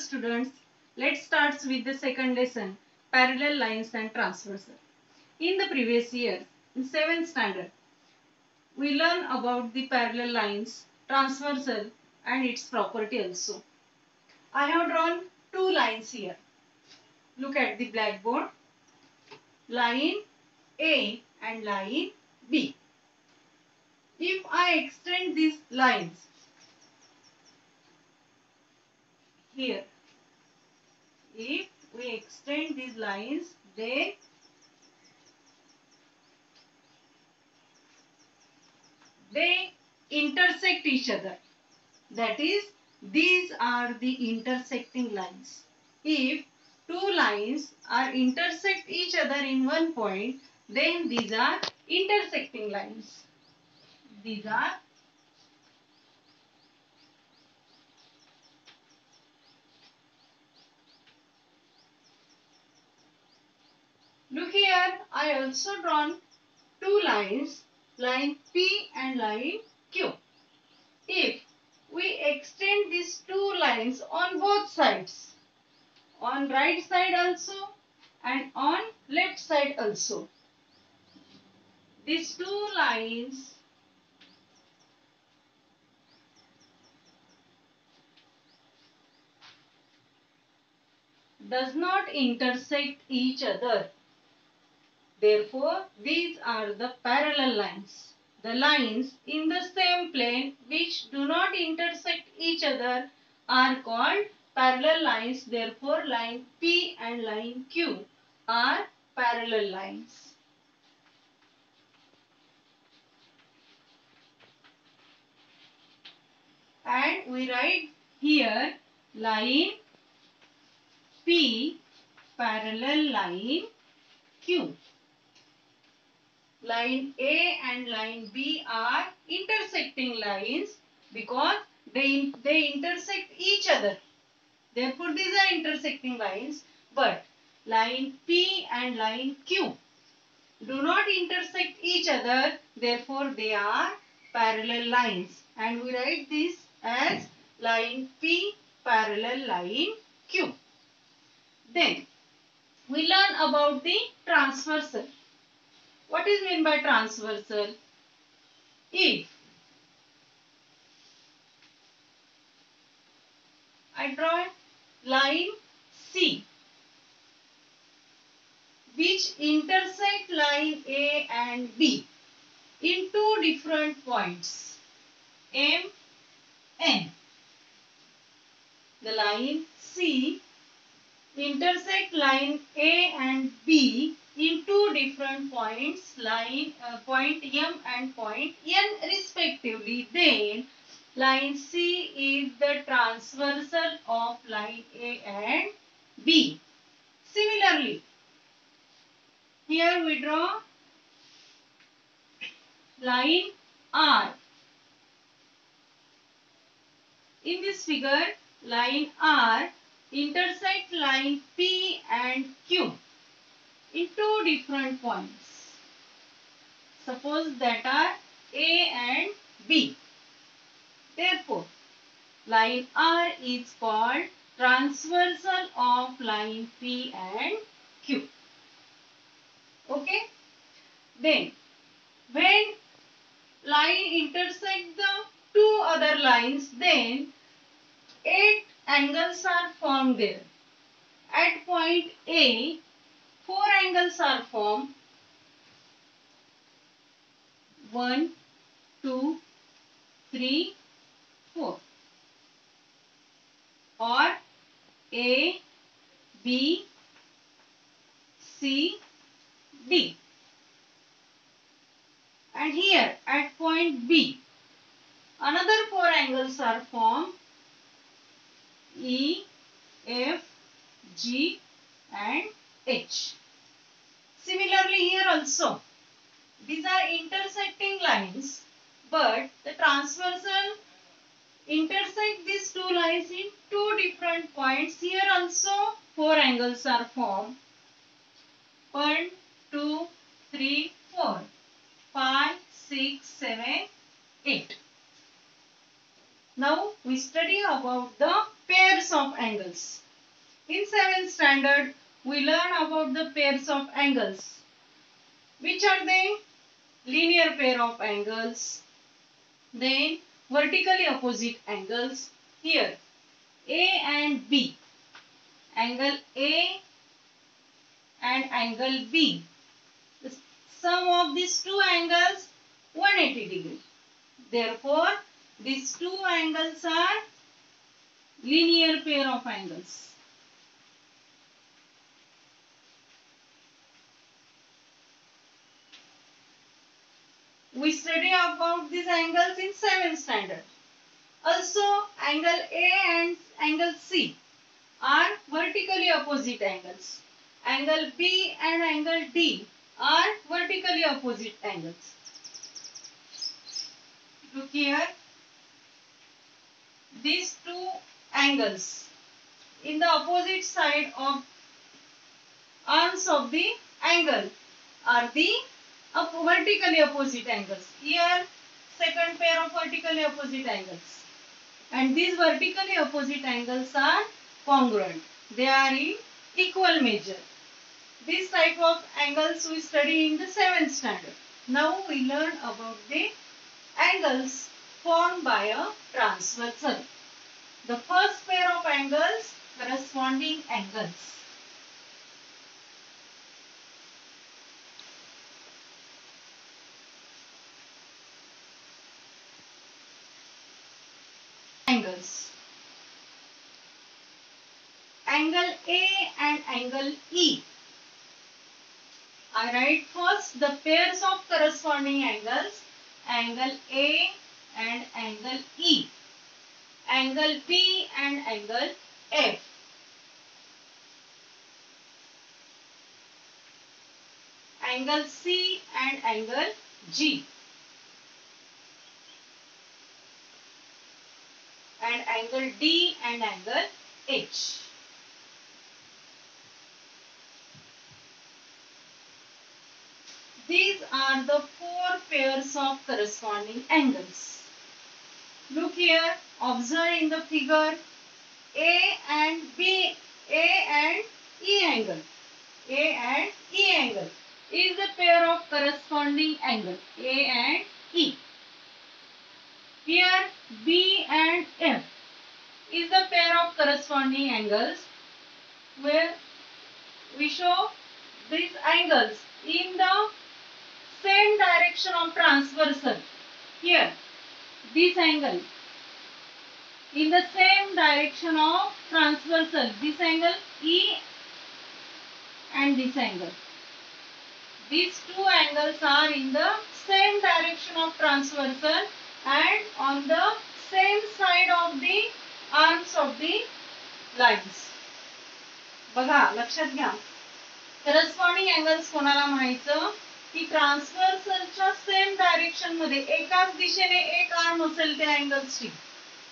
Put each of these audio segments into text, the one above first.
students, let's start with the second lesson, parallel lines and transversal. In the previous year, in 7th standard, we learn about the parallel lines, transversal and its property also. I have drawn two lines here. Look at the blackboard. Line A and line B. If I extend these lines here, if we extend these lines, then they intersect each other. That is, these are the intersecting lines. If two lines are intersect each other in one point, then these are intersecting lines. These are Look here, I also drawn two lines, line P and line Q. If we extend these two lines on both sides, on right side also and on left side also. These two lines does not intersect each other. Therefore, these are the parallel lines. The lines in the same plane which do not intersect each other are called parallel lines. Therefore, line P and line Q are parallel lines. And we write here line P parallel line Q. Line A and line B are intersecting lines because they, they intersect each other. Therefore, these are intersecting lines. But line P and line Q do not intersect each other. Therefore, they are parallel lines. And we write this as line P parallel line Q. Then, we learn about the transversal. What is meant by transversal? If I draw line C which intersect line A and B in two different points M, N. The line C intersect line A and B in two different points line uh, point M and point N respectively. Then line C is the transversal of line A and B. Similarly here we draw line R. In this figure line R intersect line P and different points. Suppose that are A and B. Therefore, line R is called transversal of line P and Q. Okay. Then, when line intersect the two other lines, then eight angles are formed there. At point A, angles are formed. One, two, three, four. Or A, B, C, D. And here at point B, another four angles are formed. E, F, G and H. Similarly here also, these are intersecting lines but the transversal intersect these two lines in two different points. Here also four angles are formed. One, two, three, four, five, six, seven, eight. Now we study about the pairs of angles. In 7th standard, we learn about the pairs of angles. Which are they? Linear pair of angles. Then vertically opposite angles. Here, A and B. Angle A and angle B. The sum of these two angles 180 degree. Therefore, these two angles are linear pair of angles. We study about these angles in 7th standard. Also, angle A and angle C are vertically opposite angles. Angle B and angle D are vertically opposite angles. Look here. These two angles in the opposite side of arms of the angle are the up vertically opposite angles. Here second pair of vertically opposite angles. And these vertically opposite angles are congruent. They are in equal measure. This type of angles we study in the 7th standard. Now we learn about the angles formed by a transversal. The first pair of angles corresponding angles. Angles. Angle A and angle E. I write first the pairs of corresponding angles angle A and angle E, angle B and angle F. Angle C and angle G. And angle D and angle H. These are the four pairs of corresponding angles. Look here, observe in the figure A and B, A and E angle. A and E angle is the pair of corresponding angle A and E. Here B and F is the pair of corresponding angles where we show these angles in the same direction of transversal. Here, this angle in the same direction of transversal. This angle E and this angle. These two angles are in the same direction of transversal and on the lines. बघा लक्षात घ्या. Corresponding angles कोणाला माहितं? की ट्रान्सव्हर्सलच्या same डायरेक्शनमध्ये एकाच दिशेने एक arm असेल त्या अँगल्सची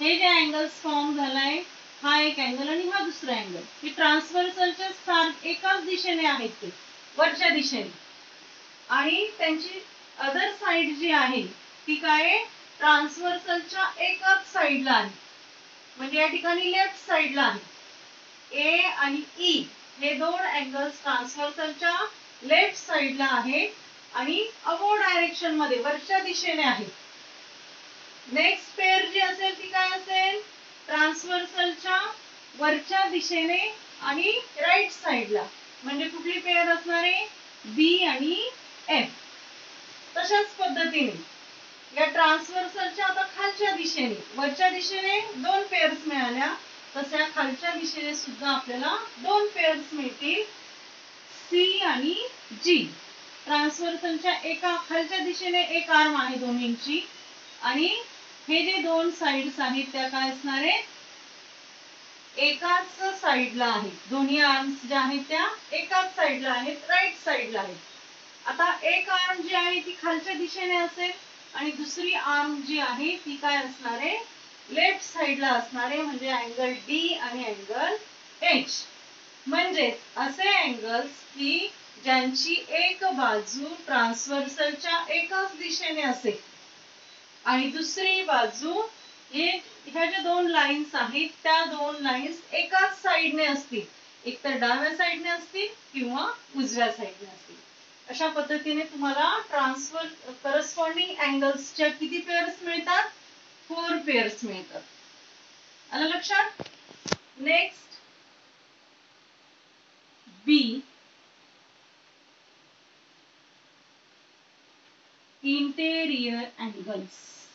हे जे अँगल्स फॉर्म झालाय हा एक अँगल आणि हा दुसरा अँगल ही ट्रान्सव्हर्सलच्या स्थान एकाच दिशेने आहेत ते वरच्या दिशेने. आणि त्यांची अदर साइड जी आहे ती काय ट्रान्सव्हर्सलच्या एकाच साइडला आहे. म्हणजे या ठिकाणी लेफ्ट साइडला आहे. ए आणि ई हे दोन अँगल्स ट्रान्सव्हर्सलच्या लेफ्ट साइडला आहे आणि अबो डायरेक्शनमध्ये वरच्या दिशेने आहे. नेक्स्ट पेअर जी असेल ती काय असेल? ट्रान्सव्हर्सलच्या वरच्या दिशेने आणि राईट साइडला म्हणजे कुठली पेअर असणार आहे? बी आणि एफ तशाच पद्धतीने. या ट्रान्सव्हर्सलच्या आता खालच्या दिशेने वरच्या दिशेने दोन पेअर्स मिळाल्या. तशा खालच्या दिशेने सुद्धा आपल्याला दोन पेअर्स मिळतील. सी आणि जी ट्रान्सव्हर्सलच्या एका खालच्या दिशेने एक आर्म आहे दोन्हींची आणि हे जे दोन साइड्स आहेत त्या काय असणार आहेत? एकाच साइडला आहेत. दोन्ही आर्म्स ज्या आहेत त्या एकाच साइडला आहेत राईट साइडला आहेत. आता एक आर्म जी आहे ती खालच्या दिशेने असेल आणि दुसरी आर्म जी आहे ती काय असणार आहे? लेफ्ट साइडला असणारे म्हणजे अँगल डी आणि अँगल एच म्हणजेच असे अँगल्स की ज्यांची एक बाजू ट्रान्सव्हर्सलच्या एकाच दिशेने असेल. आणि दुसरी बाजू हे ह्या ज्या दोन लाईन्स आहेत त्या दोन लाईन्स एकाच साईडने असतील. एक तर डाव्या साईडने असतील किंवा उजव्या साईडने असतील. अशा पद्धतीने तुम्हाला ट्रान्सफर करस्पॉन्डिंग अँगल्सच्या किती पेअर्स मिळतात? फोर पेअर्स मिळतात आलं लक्षात next B interior angles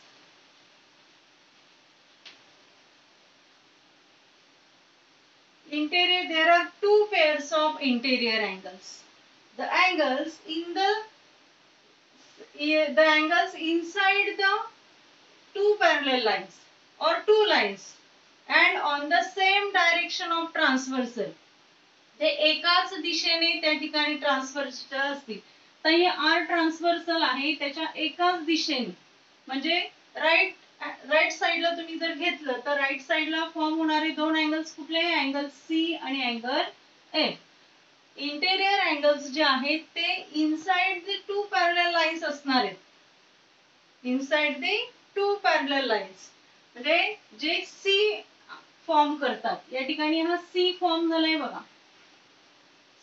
interior there are two pairs of interior angles the angles in the the angles inside the two parallel lines or two lines and on the same direction of transversal. ते एकाच दिशेने त्या ठिकाणी transfer असतील. तर हे are transversal आहे त्याच्या एकाच दिशेने. म्हणजे राईट राईट साईडला तुम्ही जर घेतलं तर राईट साईडला फॉर्म होणारे दोन अँगल्स कुठले अँगल सी आणि अँगल एफ इंटेरियर अँगल्स जे आहेत ते inside the two parallel lines असणार आहेत. Inside the two parallel lines म्हणजे जे सी फॉर्म करतात या ठिकाणी हा सी फॉर्म झालाय बघा.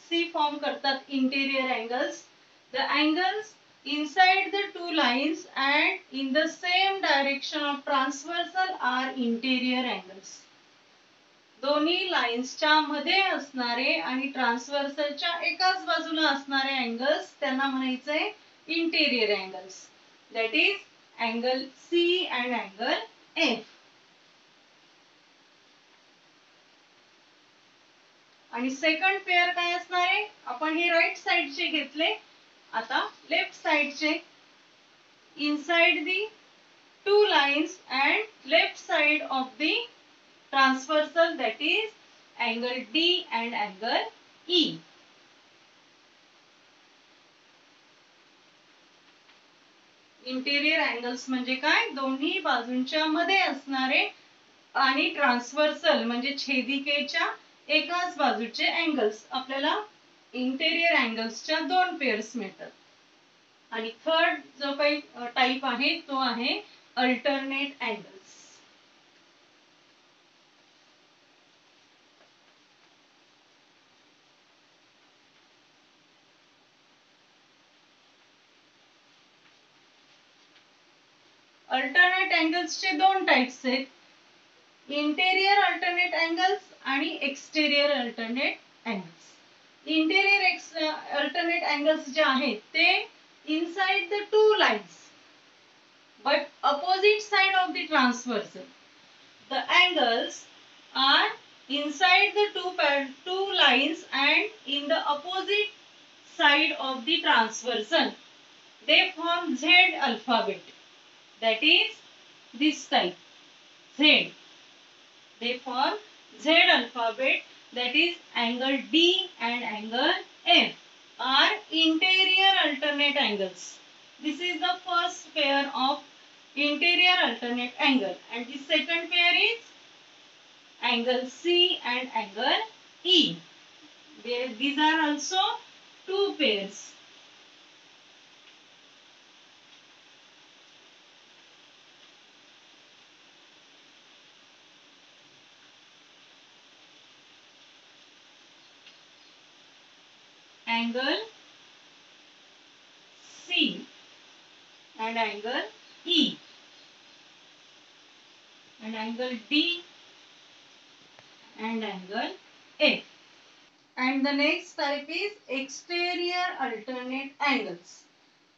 सी फॉर्म करतात interior angles the angles inside the two lines and in the same direction of transversal are interior angles. दोन्ही लाईन्सच्या मध्ये असणारे आणि ट्रान्सव्हर्सलच्या एकाच बाजूला असणारे अँगल्स त्यांना म्हणायचंय interior angles that is angle C and angle F आणि सेकंड पेअर काय असणार आहे? आपण हे राईट साइडचे घेतले. आता left साइडचे inside the two lines and left side of the transversal that is angle D and angle E interior angles म्हणजे काय? दोन्ही बाजूंच्या मध्ये असणारे आणि ट्रान्सव्हर्सल म्हणजे छेदिकेच्या एकाच बाजूचे अँगल्स आपल्याला इंटेरियर अँगल्सच्या दोन पेअर्स मिळतात. आणि थर्ड जो काही टाईप आहे तो आहे अल्टरनेट अँगल्स अल्टरनेट अँगल्स चे दोन टाइप्स आहेत. इंटेरियर अल्टरनेट अँगल्स आणि exterior alternate angles interior alternate angles जे आहेत ते in the two lines but opposite side of the transversal the angles are inside the two two lines and in the opposite side of the transversal they form Z alphabet that is this type z they form z alphabet that is angle d and angle f are interior alternate angles this is the first pair of interior alternate angle and the second pair is angle C and angle E. These are also two pairs. Angle C and angle E and angle D and angle F. And the next type is exterior alternate angles.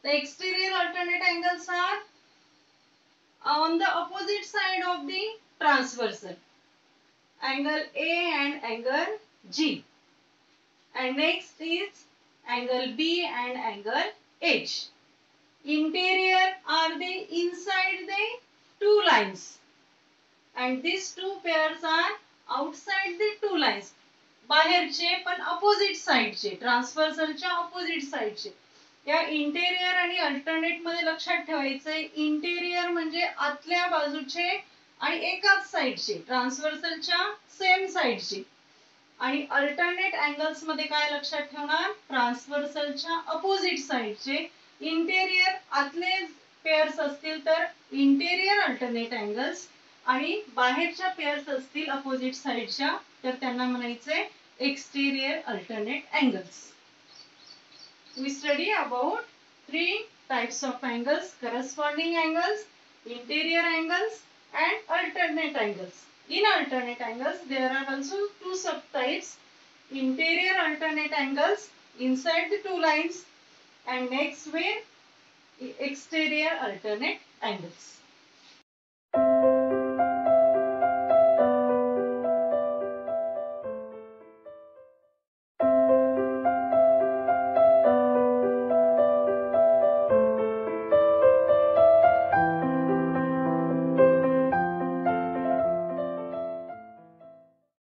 The exterior alternate angles are on the opposite side of the transversal. Angle A and angle G. And next is angle B and angle H. Interior are they inside the two lines. And these two pairs are outside the two lines. बाहेरचे पण opposite साइडचे ट्रान्सव्हर्सलच्या opposite साइडचे या interior आणि अल्टरनेटमध्ये लक्षात ठेवायचे interior म्हणजे आतल्या बाजूचे आणि एकाच साइडचे ट्रान्सव्हर्सलच्या सेम साइडचे आणि अल्टरनेट अँगल्समध्ये काय लक्षात ठेवणार? ट्रान्सव्हर्सलच्या अपोजिट साइडचे इंटेरियर आतले पेअर्स असतील तर इंटेरियर अल्टरनेट अँगल्स आणि बाहेरच्या पेअर्स असतील अपोजिट साईडच्या तर त्यांना म्हणायचे exterior alternate angles we study about three types of angles corresponding angles interior angles and alternate angles. In alternate angles there are also two subtypes interior alternate angles inside the two lines and next way exterior alternate angles